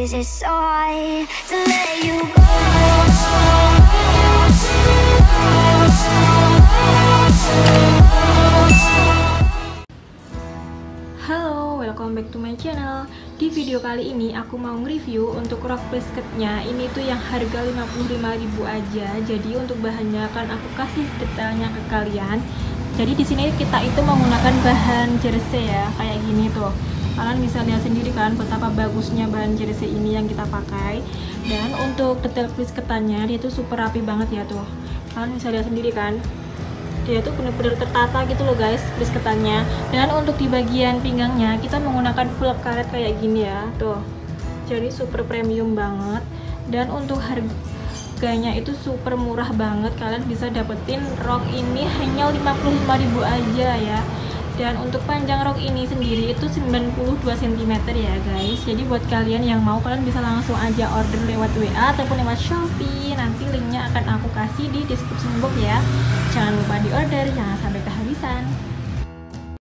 Is? Halo, welcome back to my channel. Di video kali ini aku mau nge-review untuk rok nya Ini tuh yang harga 55.000 aja. Jadi untuk bahannya akan aku kasih detailnya ke kalian. Jadi di sini kita itu menggunakan bahan jersey ya Kayak gini tuh Kalian bisa lihat sendiri kan betapa bagusnya bahan jersey ini yang kita pakai. Dan untuk detail plisketannya dia tuh super rapi banget ya tuh. Kalian bisa lihat sendiri kan? Dia tuh bener-bener tertata gitu loh guys ketannya. Dan untuk di bagian pinggangnya kita menggunakan full karet kayak gini ya tuh. Jadi super premium banget. Dan untuk harganya itu super murah banget. Kalian bisa dapetin rok ini hanya 55.000 aja ya dan untuk panjang rok ini sendiri itu 92 cm ya guys. Jadi buat kalian yang mau kalian bisa langsung aja order lewat WA ataupun lewat Shopee. Nanti linknya akan aku kasih di description box ya. Jangan lupa di order jangan sampai kehabisan